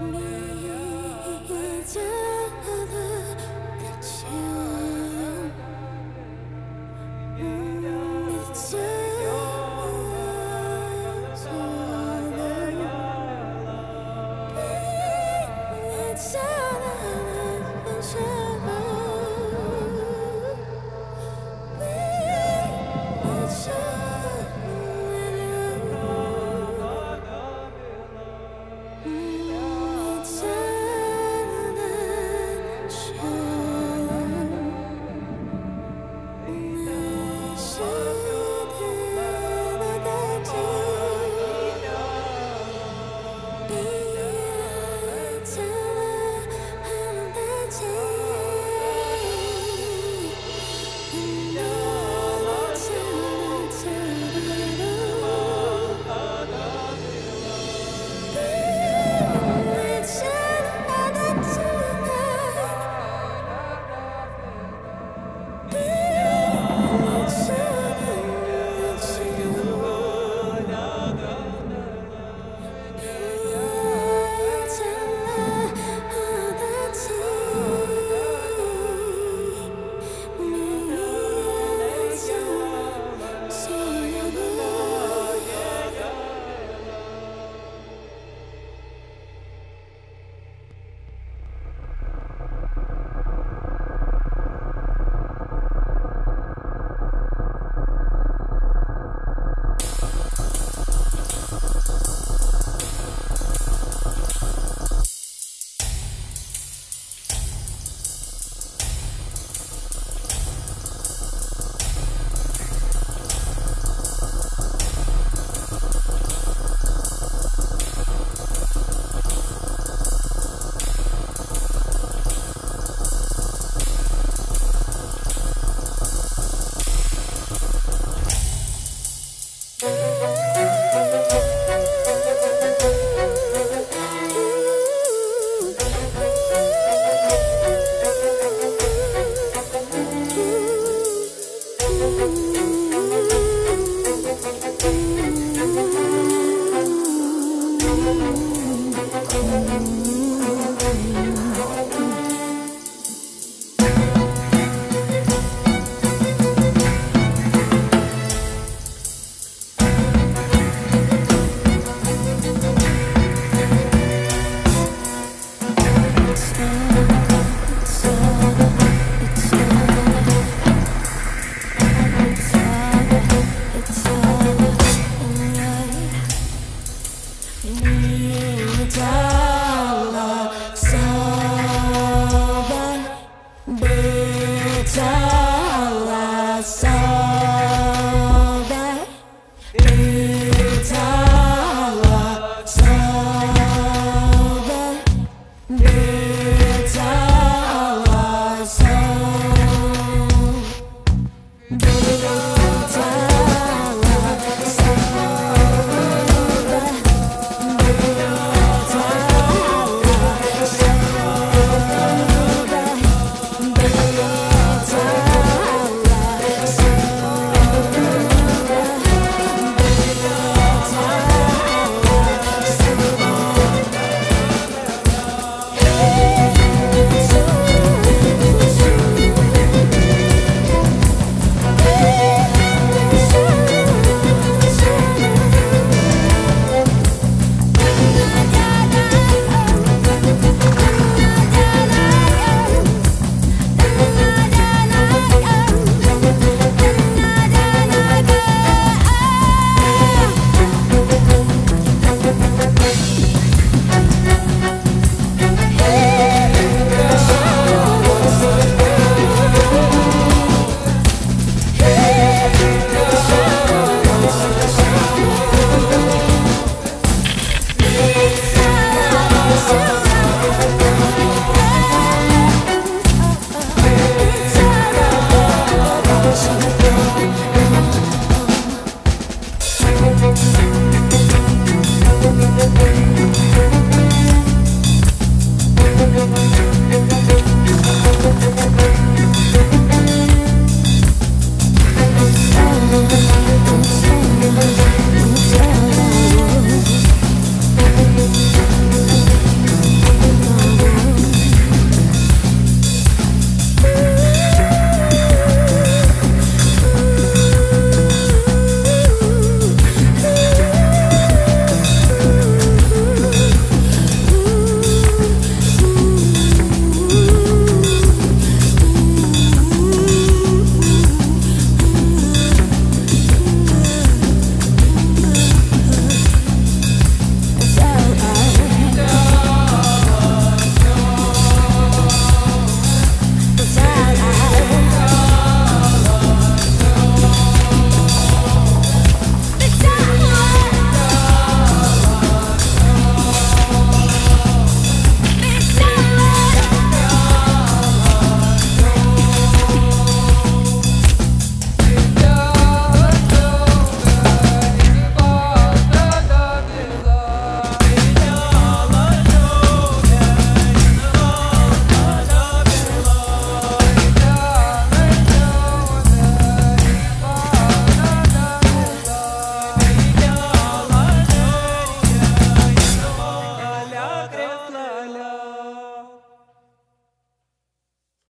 me